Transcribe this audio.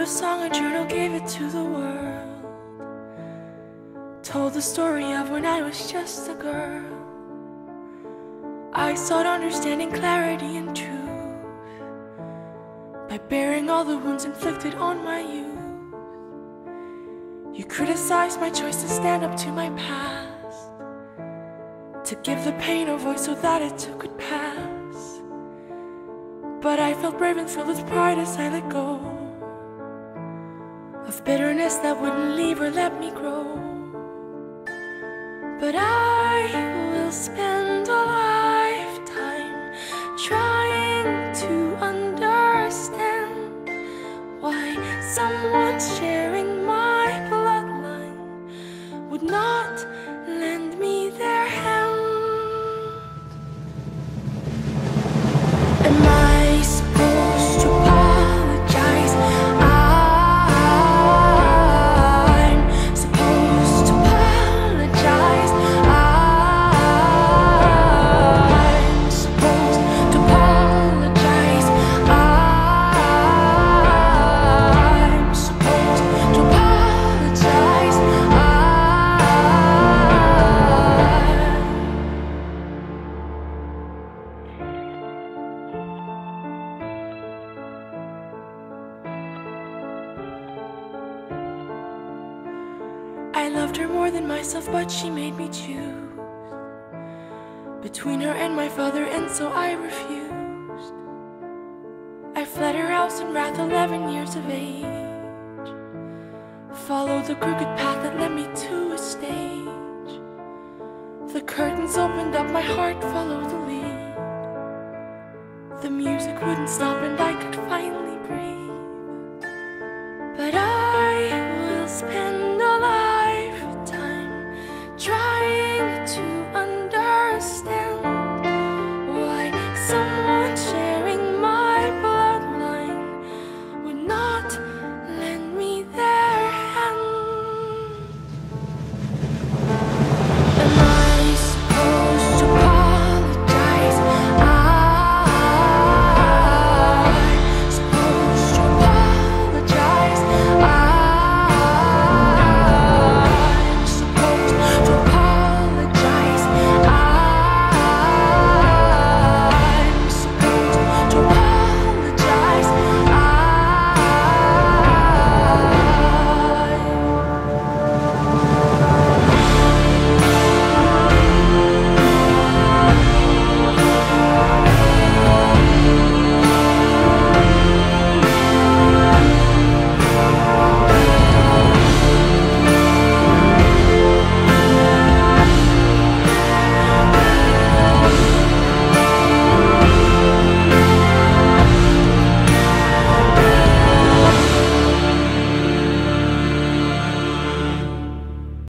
wrote a song, a journal, gave it to the world. Told the story of when I was just a girl. I sought understanding, clarity, and truth by bearing all the wounds inflicted on my youth. You criticized my choice to stand up to my past, to give the pain a voice so that it too could pass. But I felt brave and filled with pride as I let go bitterness that wouldn't leave or let me grow. But I will spend a lifetime trying to understand why someone sharing my bloodline would not lend me their hand. Loved her more than myself, but she made me choose between her and my father, and so I refused. I fled her house in wrath, 11 years of age. Followed the crooked path that led me to a stage. The curtains opened up, my heart followed the lead. The music wouldn't stop, and I could.